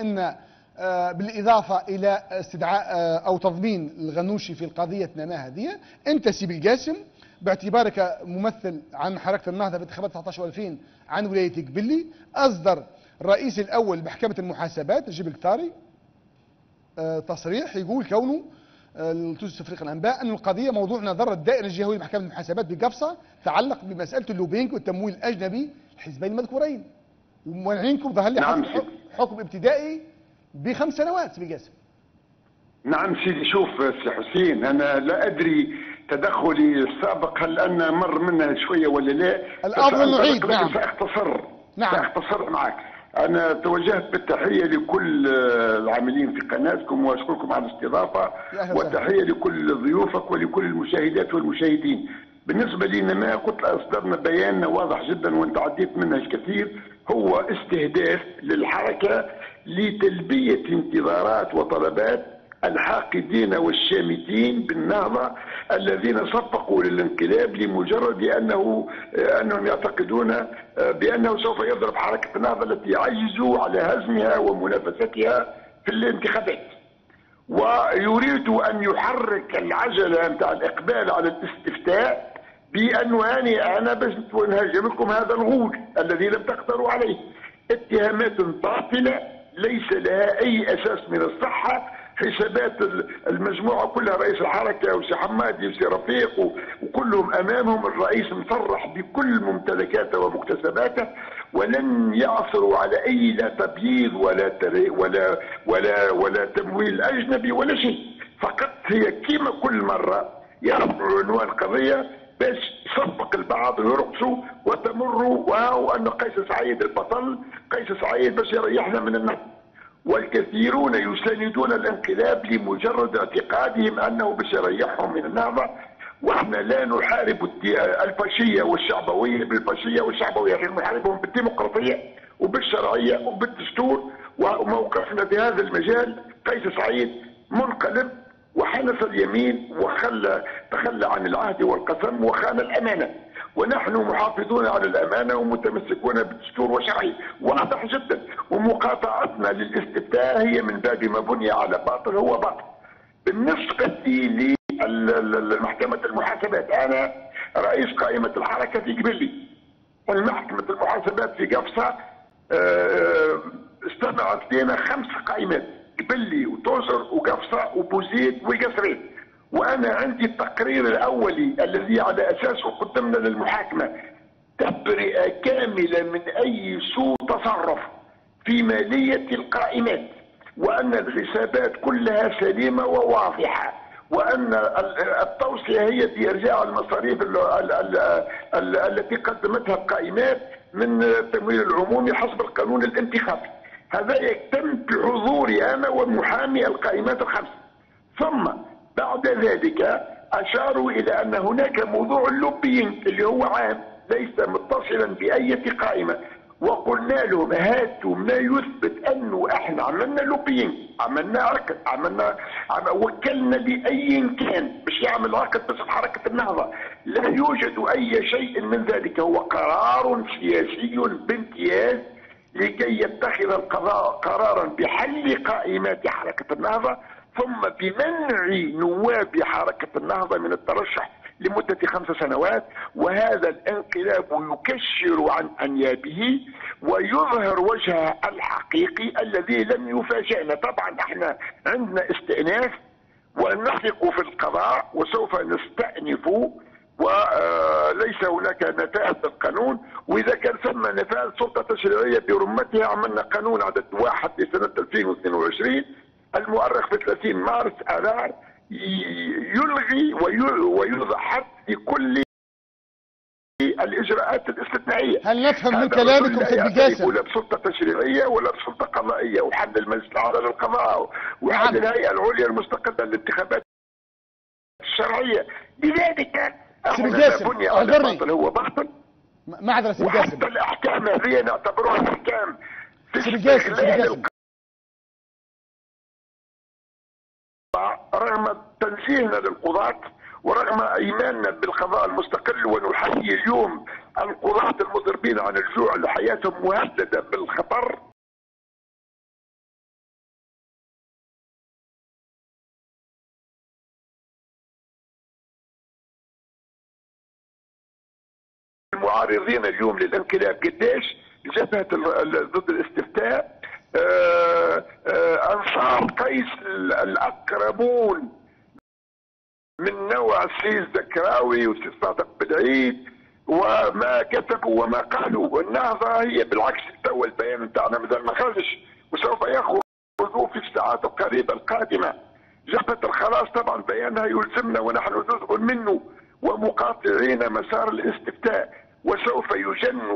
إن آه، بالإضافة إلى استدعاء آه، أو تضمين الغنوشي في قضية نماء هذه أنت سي بالقاسم باعتبارك ممثل عن حركة النهضة في انتخابات 19 و2000 عن ولاية قبلي أصدر الرئيس الأول لمحكمه المحاسبات نجيب القطاري آه، تصريح يقول كونه لتونس إفريقيا للأنباء أن القضية موضوع نظر الدائرة الجهوية لمحكمة المحاسبات بقفصة تعلق بمسألة ال lobbying والتمويل الأجنبي الحزبين المذكورين ومنعينكم ظهر لي نعم حكم, ابتدائي بخمس سنوات سيدي قاسم نعم سيدي شوف سي حسين أنا لا أدري تدخلي السابق هل أنا مر منها شوية ولا لا الافضل نعيد نعم. سأختصر نعم. سأختصر معك. أنا توجهت بالتحية لكل العاملين في قناتكم وأشكركم على الاستضافة والتحية لكل ضيوفك ولكل المشاهدات والمشاهدين. بالنسبة لنا ما قلت اصدرنا بيان واضح جدا وأنت عديت منه الكثير هو استهداف للحركة لتلبية انتظارات وطلبات الحاقدين والشامتين بالنهضة الذين صفقوا للانقلاب لمجرد أنه أنهم يعتقدون بأنه سوف يضرب حركة النهضة التي عجزوا على هزمها ومنافستها في الانتخابات. ويريد أن يحرك العجلة نتاع الإقبال على الاستفتاء بأنه أنا باش نهاجم لكم هذا الغول الذي لم تقدروا عليه. اتهامات باطلة ليس لها أي أساس من الصحة. حسابات المجموعة كلها رئيس الحركة وسي حمادي وسي رفيق وكلهم أمامهم. الرئيس مصرح بكل ممتلكاته ومكتسباته ولن يعثروا على أي لا تبييض ولا ولا ولا ولا تمويل أجنبي ولا شيء. فقط هي كيما كل مرة يعرفوا عنوان قضية باش يصفق البعض ويرقصوا وتمروا وهو أن قيس سعيد البطل قيس سعيد باش يريحنا من النهر والكثيرون يساندون الانقلاب لمجرد اعتقادهم أنه باش يريحهم من النهضة. وإحنا لا نحارب الفاشية والشعبويه بالفاشية والشعبوية غير نحاربهم بالديمقراطية وبالشرعية وبالدستور. وموقفنا في هذا المجال قيس سعيد منقلب وحنف اليمين وخلى تخلى عن العهد والقسم وخان الأمانة. ونحن محافظون على الأمانة ومتمسكون بالدستور وشرعه واضح جدا. ومقاطعتنا للاستفتاء هي من باب ما بني على باطل هو باطل. بالنسبة لمحكمه المحاسبات أنا رئيس قائمة الحركة في قبلي. والمحكمه المحاسبات في قفصة آه، استمعت لنا خمس قائمات. قبلي وتوزر وقفصة وبوزيد وقصرين. وأنا عندي التقرير الأولي الذي على أساسه قدمنا للمحاكمة. تبرئة كاملة من أي سوء تصرف في مالية القائمات. وأن الحسابات كلها سليمة وواضحة. وأن التوصية هي بارجاع المصاريف التي قدمتها القائمات من التمويل العمومي حسب القانون الانتخابي. هذا يتم بحضوري أنا ومحامي القائمات الخمس. ثم بعد ذلك أشاروا إلى أن هناك موضوع ال lobbying اللي هو عام ليس متصلا بأي قائمة. وقلنا لهم هاتوا ما يثبت أنه إحنا عملنا lobbying عملنا عقد عملنا عم وكلنا لاي كان باش يعمل عقد بس حركة النهضة. لا يوجد أي شيء من ذلك. هو قرار سياسي بامتياز لكي يتخذ القضاء قرارا بحل قائمات حركة النهضة ثم بمنع نواب حركة النهضة من الترشح لمدة خمس سنوات وهذا الانقلاب يكشر عن أنيابه ويظهر وجهه الحقيقي الذي لم يفاجئنا طبعا إحنا عندنا استئناف ونثق في القضاء وسوف نستأنف وليس هناك نفاذ للقانون وإذا كان ثم نفاذ سلطة تشريعيه برمتها عملنا قانون عدد واحد لسنه 2022 المؤرخ في 30 مارس آذار يلغي ويوضع حد لكل الإجراءات الاستثنائية. هل نفهم من كلامكم في البجاسة؟ ولا بسلطه تشريعيه ولا بسلطه قضائية. وحد المجلس الأعلى للقضاء. وحد نعم. الهيئه العليا المستقلة للانتخابات الشرعية. لذلك بني على باطل هو باطل معذره سيدي وحتى الأحكام هذه نعتبروها أحكام. في استغلال رغم تنزيهنا للقضاة ورغم إيماننا بالقضاء المستقل ونحيي اليوم القضاة المضربين عن الجوع لحياتهم مهددة بالخطر. المعارضين اليوم للانقلاب قديش؟ جبهة ضد الاستفتاء آه، آه، أنصار قيس الأقربون من نوع السيد الزكراوي والسيد صادق بالعيد وما كتبوا وما قالوا والنهضة هي بالعكس تو البيان بتاعنا مثل ما خرجش وسوف يخرجوا في الساعات القريبة القادمة. جبهة الخلاص طبعا بيانها يلزمنا ونحن جزء منه ومقاطعين مسار الاستفتاء. وسوف يجن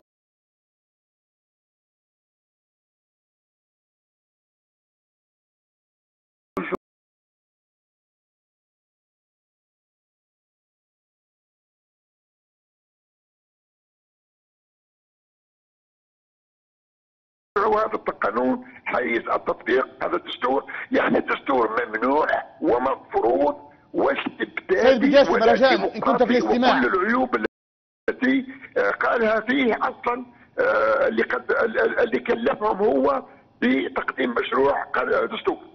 هذا القانون حيز التطبيق هذا الدستور. يعني الدستور ممنوع ومفروض واستبدادي إن كنت في الاستماع. وكل العيوب قالها فيه أصلا آه، اللي قد اللي كلفهم هو بتقديم مشروع دستور.